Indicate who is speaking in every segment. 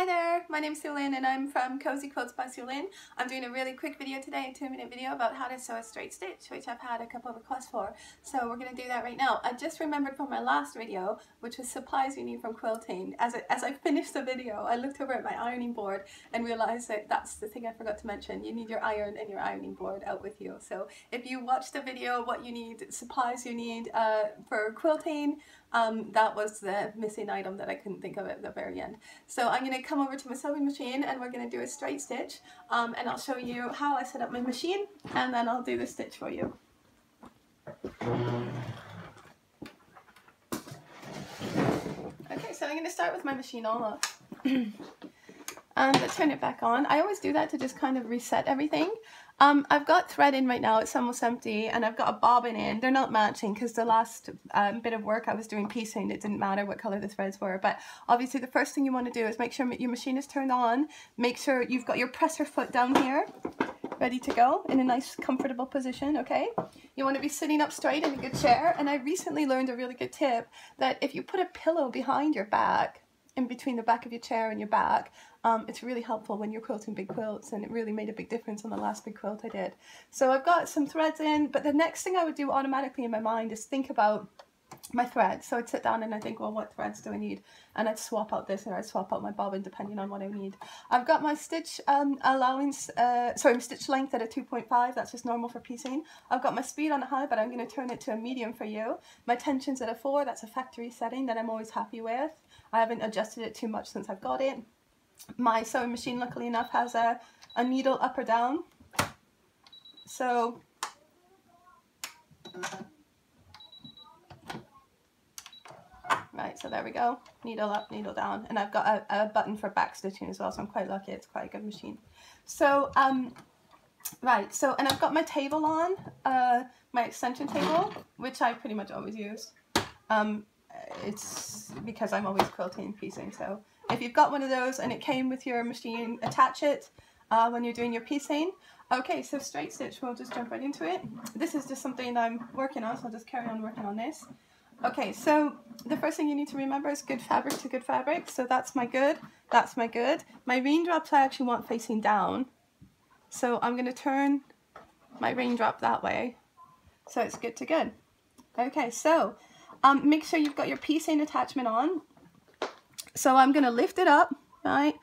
Speaker 1: Hi there, my name's Suelynn and I'm from Cosy Quilts by Suelynn. I'm doing a really quick video today, a two minute video about how to sew a straight stitch, which I've had a couple of requests for. So we're going to do that right now. I just remembered from my last video, which was supplies you need from quilting. As I, as I finished the video, I looked over at my ironing board and realized that that's the thing I forgot to mention. You need your iron and your ironing board out with you. So if you watch the video, what you need, supplies you need uh, for quilting, um, that was the missing item that I couldn't think of at the very end. So I'm going to come over to my sewing machine and we're going to do a straight stitch um, and I'll show you how I set up my machine and then I'll do the stitch for you. Okay, so I'm going to start with my machine all up. and turn it back on. I always do that to just kind of reset everything. Um, I've got thread in right now, it's almost empty, and I've got a bobbin in. They're not matching because the last um, bit of work I was doing piecing, it didn't matter what color the threads were. But obviously the first thing you want to do is make sure your machine is turned on. Make sure you've got your presser foot down here, ready to go in a nice comfortable position, okay? You want to be sitting up straight in a good chair. And I recently learned a really good tip that if you put a pillow behind your back, in between the back of your chair and your back. Um, it's really helpful when you're quilting big quilts and it really made a big difference on the last big quilt I did. So I've got some threads in, but the next thing I would do automatically in my mind is think about my threads. So I'd sit down and I think, well, what threads do I need? And I'd swap out this and I'd swap out my bobbin depending on what I need. I've got my stitch um, allowance, uh, sorry, my stitch length at a 2.5. That's just normal for piecing. I've got my speed on a high, but I'm going to turn it to a medium for you. My tension's at a 4. That's a factory setting that I'm always happy with. I haven't adjusted it too much since I've got it. My sewing machine, luckily enough, has a, a needle up or down. So Right, so there we go. Needle up, needle down. And I've got a, a, button for back stitching as well, so I'm quite lucky. It's quite a good machine. So, um, right, so, and I've got my table on, uh, my extension table, which I pretty much always use. Um, it's because I'm always quilting and piecing, so if you've got one of those and it came with your machine, attach it uh, when you're doing your piecing. Okay, so straight stitch, we'll just jump right into it. This is just something I'm working on, so I'll just carry on working on this. Okay, so the first thing you need to remember is good fabric to good fabric. So that's my good, that's my good. My raindrops I actually want facing down. So I'm going to turn my raindrop that way. So it's good to good. Okay, so um, make sure you've got your piecing attachment on. So I'm going to lift it up, right?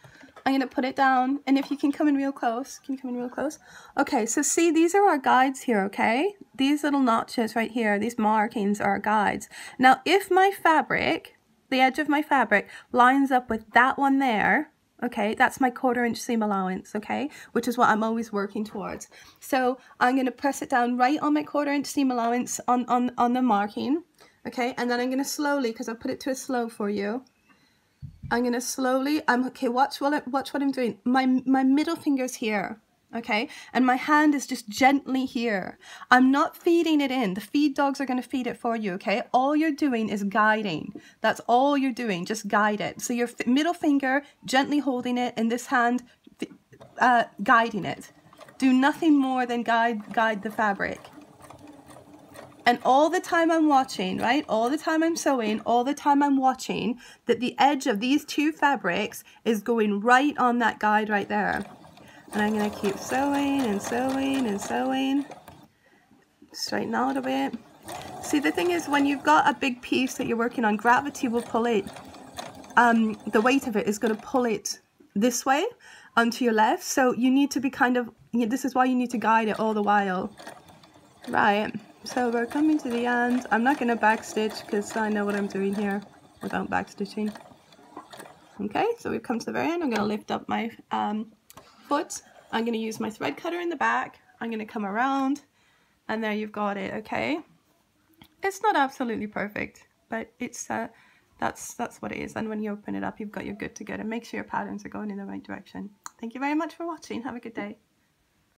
Speaker 1: I'm to put it down. And if you can come in real close, can you come in real close? Okay, so see, these are our guides here, okay? These little notches right here, these markings are our guides. Now, if my fabric, the edge of my fabric, lines up with that one there, okay that's my quarter inch seam allowance okay which is what I'm always working towards so I'm to press it down right on my quarter inch seam allowance on on on the marking okay and then I'm to slowly because I'll put it to a slow for you I'm going to slowly, I'm okay, watch what, watch what I'm doing. My, my middle finger's here, okay? And my hand is just gently here. I'm not feeding it in. The feed dogs are going to feed it for you, okay? All you're doing is guiding. That's all you're doing, just guide it. So your middle finger gently holding it and this hand uh, guiding it. Do nothing more than guide, guide the fabric. And all the time I'm watching, right? All the time I'm sewing, all the time I'm watching that the edge of these two fabrics is going right on that guide right there. And I'm going to keep sewing and sewing and sewing. Straighten out a bit. See, the thing is, when you've got a big piece that you're working on, gravity will pull it. Um, the weight of it is going to pull it this way onto your left. So you need to be kind of, this is why you need to guide it all the while. Right. So we're coming to the end. I'm not going to backstitch because I know what I'm doing here without backstitching. Okay, so we've come to the very end. I'm going to lift up my um, foot. I'm going to use my thread cutter in the back. I'm going to come around and there you've got it, okay? It's not absolutely perfect, but it's uh, that's that's what it is. And when you open it up, you've got your good to go. And make sure your patterns are going in the right direction. Thank you very much for watching. Have a good day.